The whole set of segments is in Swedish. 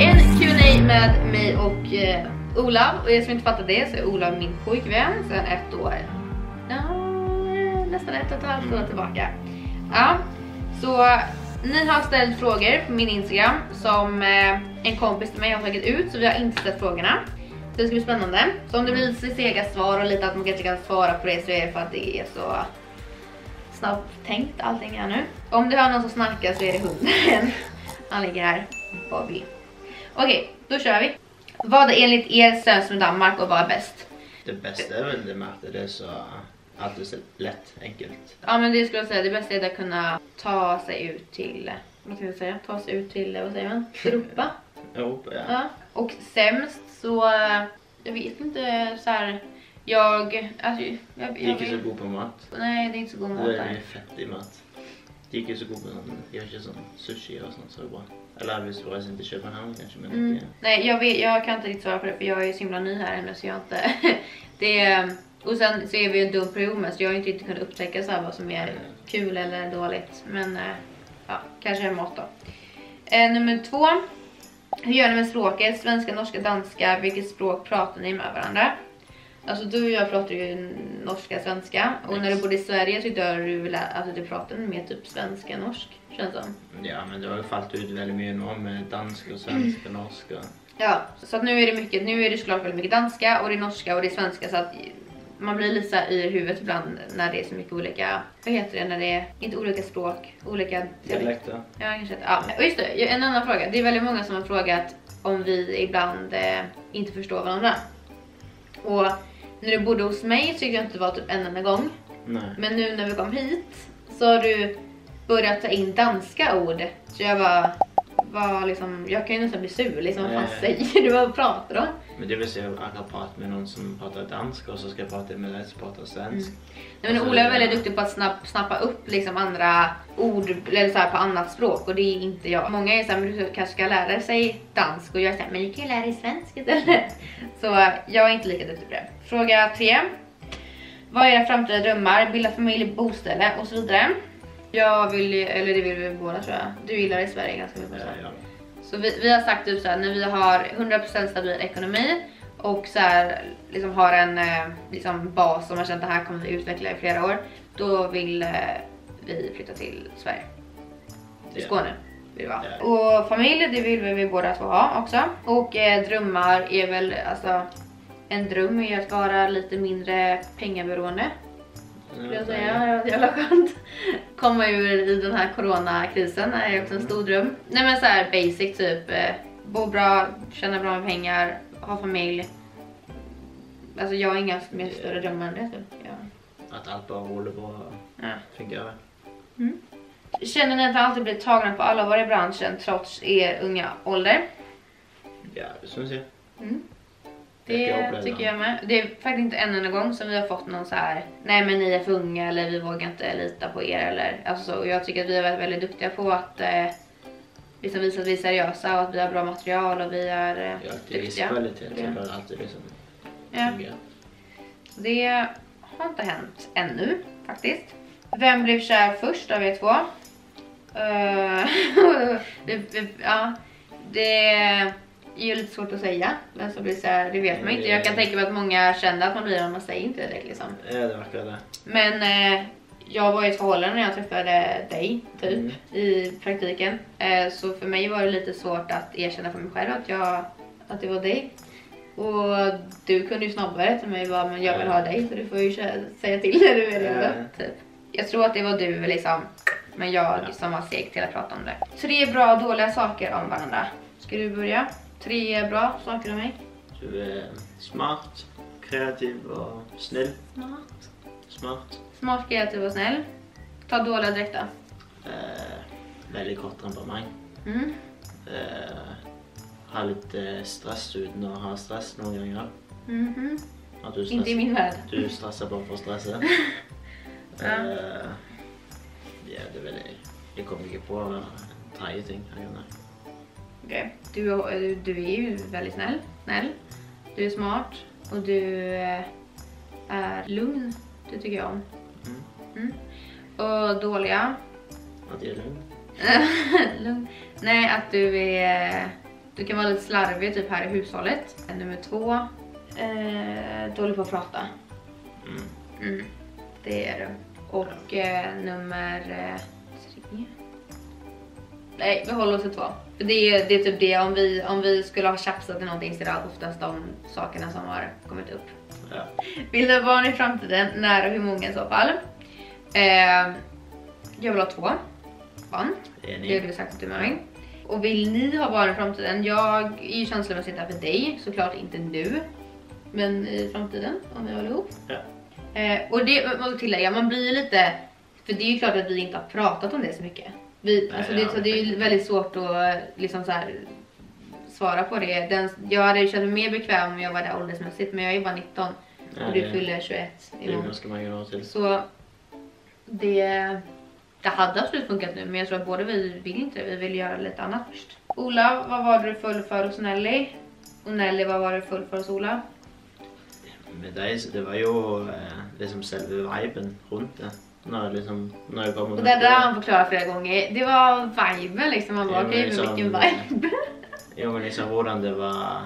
En Q&A med mig och eh, Olav. Och er som inte fattat det så är Olav min pojkvän sedan ett år. Ja, nästan ett och ett halvt år tillbaka. Ja, så ni har ställt frågor på min Instagram som eh, en kompis till mig har tagit ut så vi har inte ställt frågorna. Så det ska bli spännande. Så om det blir lite sega svar och lite att man kanske kan svara på det så är det för att det är så snabbt tänkt allting här nu. Om du hör någon som snarkar så är det hunden. Han ligger här, Bobby. Okej, då kör vi. Vad är enligt er sämst med Danmark och vad är bäst? Det bästa är väl det med att det är så allt är så lätt, enkelt. Ja men det skulle jag säga, det bästa är att kunna ta sig ut till, vad ska jag säga, ta sig ut till, vad säger man, Europa. Europa ja. Ja. Och sämst så, jag vet inte så här. Jag, alltså, jag, jag, Det gick ju så vill- god på mat. Nej det är inte så god mat Det är där. ju fett i mat. Det gick ju så god på någon, jag kör sån sushi och sånt så det är bra. Eller resa till Köpenhamn kanske men Mm. inte. Nej jag, vet, jag kan inte riktigt svara på det för jag är så himla ny här ännu så jag inte, det och sen så är vi i en dum period med så jag har inte riktigt kunnat upptäcka så här vad som är kul eller dåligt. Men eh, ja, kanske mat då. Eh, nummer två. Hur gör ni med språket? Svenska, norska, danska. Vilket språk pratar ni med varandra? Alltså du och jag pratar ju norska, svenska. Och när du bodde i Sverige tyckte jag du att du pratade mer typ svenska, norsk. Känns som. Ja men det har ju fallit ut väldigt mycket nu med danska och svenska och norska. Ja, så att nu är det mycket, nu är det såklart väldigt mycket danska och det är norska och det är svenska så att man blir lite i huvudet ibland när det är så mycket olika, vad heter det när det är, inte olika språk, olika Dialekter. Ja, kanske inte. Ja, och just det, en annan fråga. Det är väldigt många som har frågat om vi ibland eh, inte förstår varandra. Och när du bodde hos mig tyckte jag inte det var typ en enda gång. Nej. Men nu när vi kom hit så har du börjat ta in danska ord. Så jag var, var liksom, jag kan ju nästan bli sur liksom. Vad fan säger du? Vad pratar du om? Men det vill säga att jag kan prata med någon som pratar danska och så ska jag prata med dig som pratar svensk. Nej, men Ola är väldigt duktig på att snapp, snappa upp liksom andra ord eller så här, på annat språk och det är inte jag. Många är såhär, men du kanske ska lära sig dansk och jag är såhär, men du kan ju lära dig svenska istället. Så jag är inte lika duktig på det. Fråga tre. Vad är era framtida drömmar? Bilda familj, boställe och så vidare. Jag vill eller det vill vi båda tror jag. Du gillar i Sverige ganska mycket. Ja, ja. Så vi, vi har sagt typ såhär, när vi har 100% stabil ekonomi och så här, liksom har en eh, liksom bas som man känner att det här kommer vi utveckla i flera år. Då vill eh, vi flytta till Sverige. Till. Skåne vill vi. Ja. Och familj det vill vi båda två ha också. Och eh, drömmar är väl alltså en dröm är att vara lite mindre pengaberoende skulle jag säga. Det var jävla skönt. Komma ur i den här coronakrisen är också en stor dröm. Nej men så här basic typ. eh, Bo bra, tjäna bra med pengar, ha familj. Alltså jag har inga mer större drömmar än det typ. Ja. Att allt bara rullar bra och Ja. fungerar. Känner ni att ni alltid blir tagna på allvar i branschen trots er unga ålder? Ja, det syns jag. Mm. Det tycker jag med. Det är faktiskt inte en enda gång som vi har fått någon så här. nej men ni är för unga eller vi vågar inte lita på er eller alltså Jag tycker att vi har varit väldigt duktiga på att eh, liksom visa att vi är seriösa och att vi har bra material och vi är eh, viss duktiga. kvalitet Ja. det alltid liksom Ja. Det har inte hänt ännu faktiskt. Vem blev kär först av er två? Det, ja, det är ju lite svårt att säga vem som blir kär, det vet man inte. Jag kan tänka mig att många känner att man blir men man säger inte det liksom. Ja, det verkar det. Men eh, jag var i ett förhållande när jag träffade dig typ Mm. i praktiken. Eh, så för mig var det lite svårt att erkänna för mig själv att, jag, att det var dig. Och du kunde ju snabbare till mig bara, men jag vill ha dig så du får ju säga till när du är redo. Typ. Jag tror att det var du liksom, men jag Ja. som var seg till att prata om det. Tre bra och dåliga saker om varandra. Ska du börja? Tre bra saker om mig? Du är smart, kreativ och snäll. Smart. Smart. Smart, kreativ och snäll. Ta dåliga direkt då. Eh, väldigt kort temperament. Mm. Eh, har lite stress utan att ha stress några gånger. Mhm. Att du, Inte i stress, min värld. du stressar bara för att stressa. Ja. Eh, ja, det är väl det. Det kommer mycket på tredje ting. jag. Du, du, du är ju väldigt snäll. snäll. Du är smart och du eh, är lugn. Det tycker jag om. Mm. Mm. Och dåliga. Att jag är lugn. Lugn. Nej, att du är... Du kan vara lite slarvig typ här i hushållet. Nummer två. Eh, dålig på att prata. Mm. Mm, det är du. Och eh, nummer eh. Nej, vi håller oss till två. För det är, det är typ det, om vi, om vi skulle ha tjafsat i någonting så är det oftast de sakerna som har kommit upp. Ja. Vill du ha barn i framtiden? När och hur många i så fall? Eh, jag vill ha två barn. Det är Det har ni. du sagt till mig. Och vill ni ha barn i framtiden? Jag är ju känslomässigt där för dig, såklart inte nu. Men i framtiden, om vi håller ihop. Ja. Eh, och det måste tillägga, man blir ju lite... För det är ju klart att vi inte har pratat om det så mycket. Vi, Nej, alltså det, så det är ju väldigt svårt att liksom så här, svara på det. Den, jag hade ju känt mig mer bekväm om jag var där åldersmässigt, men jag är bara 19 Ja, och du det- fyller 21 Det imorgon. ganska många år till. Så det, det hade absolut funkat nu, men jag tror att både vi vill inte det. Vi vill göra lite annat först. Ola, vad var du full för hos Nelly? Och Nelly, vad var du full för hos Ola? Dig så det var ju liksom selve viben runt det. När, liksom, när jag kom Och det där har han förklarat flera gånger. Det var viben liksom. Man bara, okej, liksom- vilken vibe? Ja men liksom hvordan det var...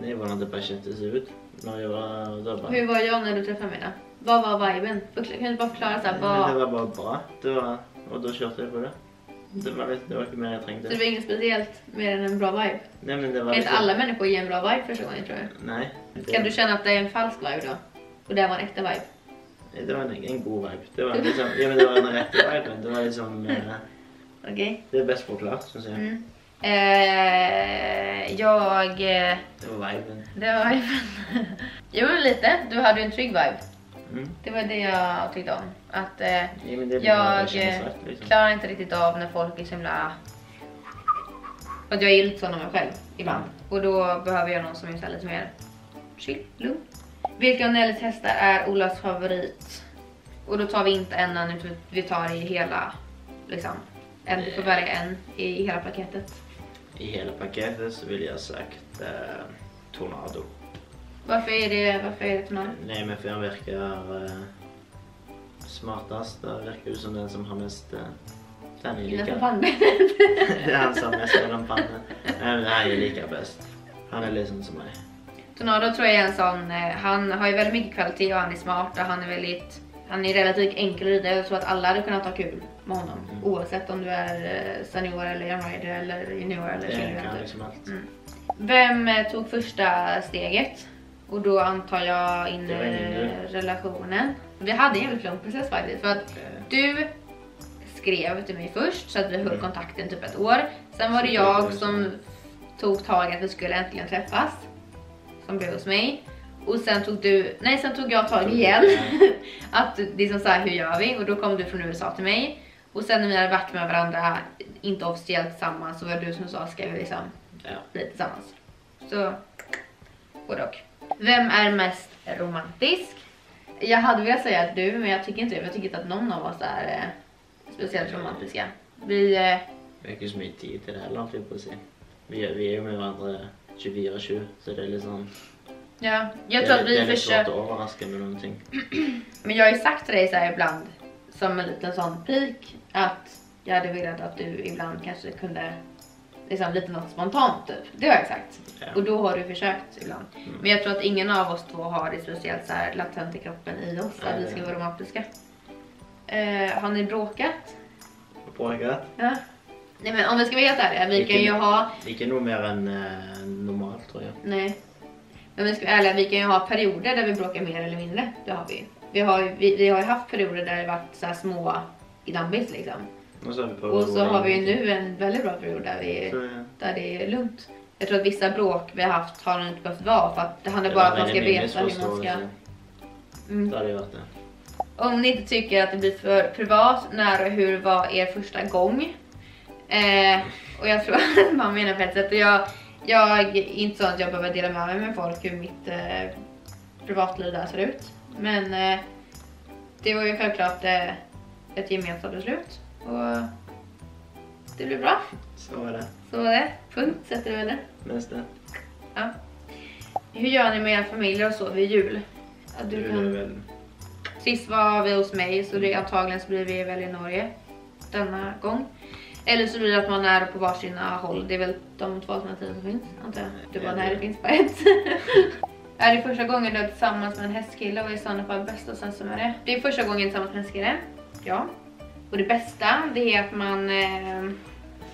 Nej, hvordan det bare kjentes ut. Når jeg var bare. Hur var jag när du träffade mig då? Vad var viben? Kan du bara förklara så här, Men det vad... var bare bra. Det var, og da kjørte jeg på det. Det var, det var mer jeg Så trengte. det var inget speciellt mer än en bra vibe? Nei, men det var inte alla människor ge en bra vibe första gången tror jag? Nei. Det, Kan du känna att det är en falsk vibe då? Och det var en äkta vibe? Det var en, en god vibe. Det var liksom, ja, men det var den rette viben. Det var liksom eh, Okej? Det er best forklart, syns jeg. Mm. Eh, jag... Eh, Det var viben. det var viben. jo lite. Du hade ju en trygg vibe. Mm. Det var det jag tyckte om. Att eh, Ja, jag bare eh, rett, liksom. klarar inte riktigt av när folk är så himla... För att jag är lite sån av mig själv ibland. Och då behöver jag någon som är lite mer chill, lugn. Vilka av Nellys hästar är Olas favorit? Och då tar vi inte en än, utan vi tar i hela, liksom. En, du får välja en i hela paketet. I hele pakketet så ville jeg sagt eh, Tornado. Varför är det, varför är det Tornado? Nei, men for han virker eh, smartest. Det virker jo som den som har mest eh, Den liker. pannan. Det er han som mest mellom pannene. Nei, men den jeg liker best. Han er liksom som meg. Tornado tror jag är en sån, eh, han har ju väldigt mycket kvalitet och han är smart och han är väldigt, han är relativt enkel att rida. Jag tror att alla hade kunnat ha kul med honom. Mm. Oavsett om du är eh, senior eller young rider eller junior eller typ. liksom. Mm. Vem eh, tog första steget? Och då antar jag in relationen. Vi hade en jävligt lång process faktiskt. För att du skrev till mig först så att vi höll Mm. kontakten typ ett år. Sen var det jag som tog tag att vi skulle äntligen träffas. Som blev hos mig. Och sen tog du, nej sen tog jag tag igen. att liksom så här, hur gör vi? Och då kom du från USA till mig. Och sen när vi hade varit med varandra, inte officiellt tillsammans, så var det du som sa ska vi liksom Ja. bli tillsammans. Så, både och. Vem är mest romantisk? Jag hade velat säga att du, men jag tycker inte det. Jag tycker inte att någon av oss är eh, speciellt romantiska. Vi, eh, Vi har ikke så mye tid til det heller, holdt jeg på å si. Vi, vi er jo med hverandre 24-7, så det litt sånn ja, jag tror att vi er försöker. å overraske med noen ting. Men jag har ju sagt till dig så här ibland, som en liten sån pik, att jag hade velat att du ibland kanske kunde, liksom lite något spontant typ. Det har jag sagt. Ja. Och då har du försökt ibland. Mm. Men jag tror att ingen av oss två har det speciellt så här latent i kroppen i oss, att vi ska vara romantiska. Eh, har ni bråkat? Bråket. Ja. Nej men om vi ska vara helt ärliga, vi Ikke- kan ju ha, Ikke noe mer enn eh, normalt, tror jeg. nej. Men vi ska vara ärliga, vi kan ju ha perioder där vi bråkar mer eller mindre. Det har vi ju. Vi har ju, vi, vi har ju haft perioder där det varit så här små gnabbis liksom. Og så har Och så har vi ju nu en väldigt bra period där, vi, Så, ja. där det är lugnt. Jag tror att vissa bråk vi har haft har nog inte behövt vara för att det handlar bara om att man ska veta hur man ska... misforståelse. Mm. Det hadde vært det. Om ni inte tycker att det blir för privat, när och hur var er första gång? Eh, och jag tror att man menar på ett sätt. Och jag, jag är inte så att jag behöver dela med mig med folk hur mitt eh, privatliv där ser ut. Men eh, det var ju självklart eh, ett gemensamt beslut. Och det blir bra. Så var det. Så var det. Punkt sätter du eller? Neste. Ja. Hur gör ni med era familjer och så vid jul? Ja, du kan... Sist var vi hos mig så det antagligen så blir vi väl i Norge. denna gång. Eller så blir det att man är på varsina håll. Det är väl de två alternativen som finns antar jag. Du bara nej, det finns bara ett. är det första gången du är tillsammans med en hästkille och i sådana fall bästa sen som är det? Det är första gången tillsammans med en hästkille. Ja. Och det bästa det är att man... Eh,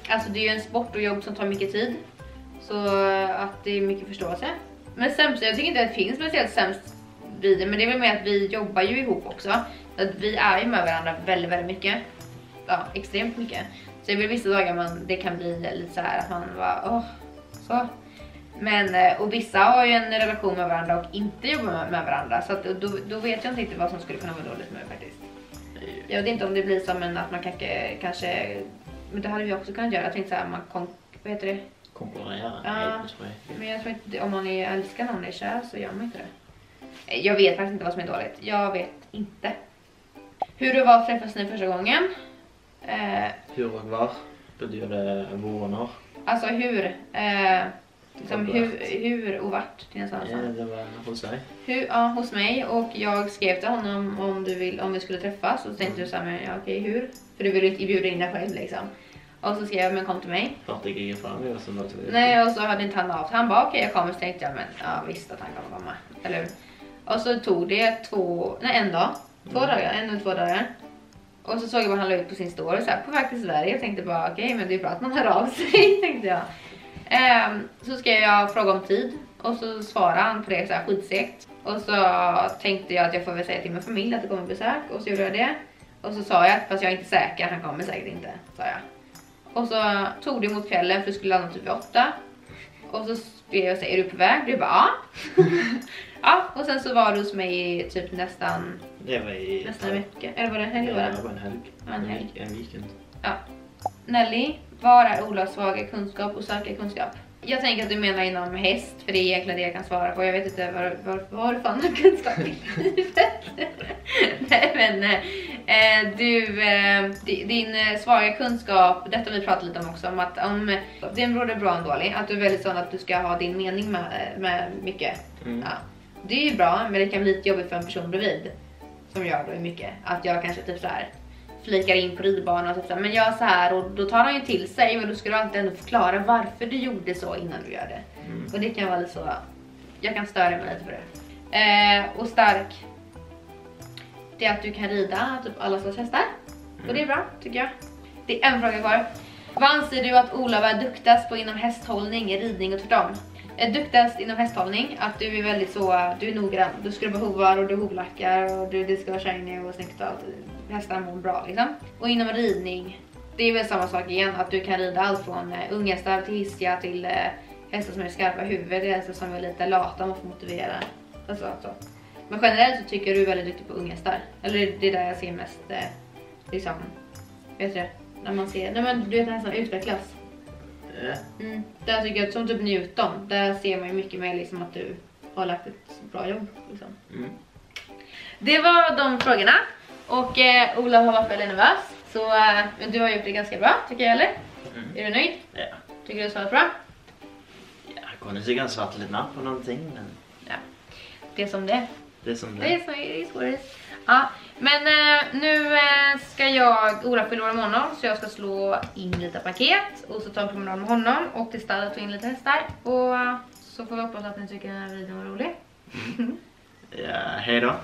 alltså det är ju en sport och jobb som tar mycket tid. Så att det är mycket förståelse. Men sämst, jag tycker inte att det finns speciellt sämst vid det. Men det är väl mer att vi jobbar ju ihop också. Att vi är ju med varandra väldigt, väldigt mycket. Ja, extremt mycket. Så det är väl vissa dagar man, det kan bli lite så här att man bara åh, så. Men, eh, och vissa har ju en relation med varandra och inte jobbar med, varandra. Så att, då, då vet jag inte riktigt vad som skulle kunna vara dåligt med det faktiskt. Jag vet inte om det blir som en att man kanske, kanske men det hade vi också kunnat göra. Jag tänkte såhär, man kon, vad heter det? Konkurrera. Ja. Men jag tror inte, om man är, älskar någon och är kär så gör man inte det. Jag vet faktiskt inte vad som är dåligt. Jag vet inte. Hur det var att träffas ni första gången? Eh, Hur och var betyr det hvor når. alltså hur? Eh, liksom hur, vart. hur och vart till en sån Ja, det var hos dig. Hur, ja, hos mig och jag skrev till honom om, du vill, om vi skulle träffas och så tänkte du såhär, men ja, okej hur? För du ville inte bjuda in dig själv liksom. Och så skrev jag, men kom till mig. Fartyget gick fram i och så. Nej och så hade inte han av. Han bara okej jag kommer så tänkte jag men ja visst att han kommer komma. Eller hur? Och så tog det två, nej en dag. Två Mm. dagar, en eller två dagar. Och så såg jag vad han la ut på sin story så här, på väg till Sverige. Jag tänkte bara okej men det är bra att man hör av sig tänkte jag. Ehm, så skrev jag fråga om tid och så svarade han på det så här skitsegt. Och så tänkte jag att jag får väl säga till min familj att det kommer besök och så gjorde jag det. Och så sa jag att fast jag är inte säker, han kommer säkert inte, sa jag. Och så tog det mot kvällen för det skulle landa typ vid åtta. Och så skrev jag och sa är du på väg? Du bara ja. ja, och sen så var du hos mig i typ nästan, Det var i... nästan en vecka. Eller var det en helg? Ja, det? var en helg. Ja, en helg. En weekend. Nelly, var är Olas svaga kunskap och starka kunskap? Jag tänker att du menar inom häst, för det är egentligen det jag kan svara på. Jag vet inte var, var, var du fan har kunskap i livet. Nej men, eh, du, eh, di- din eh, svaga kunskap, detta vi pratat lite om också, om att om det är en både bra och dålig, att du är väldigt sån att du ska ha din mening med, med mycket. Mm. Ja. Det är ju bra, men det kan bli lite jobbigt för en person bredvid. Som jag då är mycket. Att jag kanske typ så här flikar in på ridbanan och typ så här, men gör så här och då tar han ju till sig men då ska du alltid ändå förklara varför du gjorde så innan du gör det. Mm. Och det kan vara lite så, jag kan störa mig lite på det. Eh, och stark, det är att du kan rida typ alla slags hästar. Och det är bra tycker jag. Det är en fråga kvar. Vad anser du att Olof är duktigast på inom hästhållning, ridning och tvärtom? Eh, är duktigast inom hästhållning, att du är väldigt så, du är noggrann. Du skrubbar hovar och du hovlackar och du, det ska vara shiny och snyggt och allt. Hästarna mår bra liksom. Och inom ridning, det är väl samma sak igen, att du kan rida allt från eh, unghästar till hissiga till eh, hästar som är skarpa i huvudet, det är hästar som är lite lata, man får motivera. Alltså, alltså. Men generellt så tycker jag du är väldigt duktig på unghästar. Eller det är där jag ser mest, eh, liksom, vet du det? När man ser, nej men du vet när hästarna utvecklas. Ja. Mm. Där tycker jag, som typ Newton, där ser man ju mycket mer liksom att du har lagt ett bra jobb. Liksom. Mm. Det var de frågorna. Och eh, Ola har varit väldigt nervös. Så eh, du har gjort det ganska bra tycker jag eller? Mm. Är du nöjd? Ja. Tycker du det svarat bra? Jag kunde säkert svart lite napp på någonting men Det är som det det är som det Det är så det är. Ja, men eh, nu eh, ska jag, Ola fyller imorgon så jag ska slå in lite paket och så ta en promenad med honom och till stallet och in lite hästar. Och eh, så får vi hoppas att ni tycker den här videon var rolig. Ja, hej då.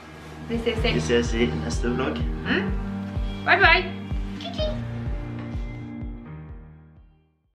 Vi ses Vi ses i nästa vlogg. Mm. Bye bye! Kiki.